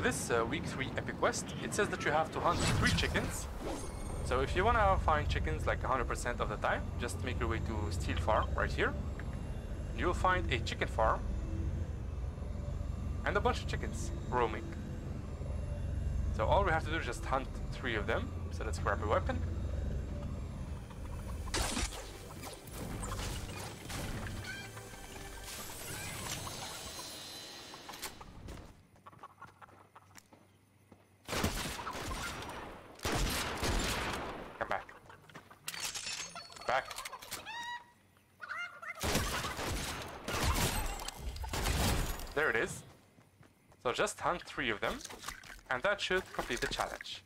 this uh, week 3 epic quest, it says that you have to hunt 3 chickens. So if you wanna find chickens like 100% of the time, just make your way to Steel Farm right here. You'll find a chicken farm and a bunch of chickens roaming. So all we have to do is just hunt 3 of them. So let's grab a weapon. Back. There it is. So just hunt three of them, and that should complete the challenge.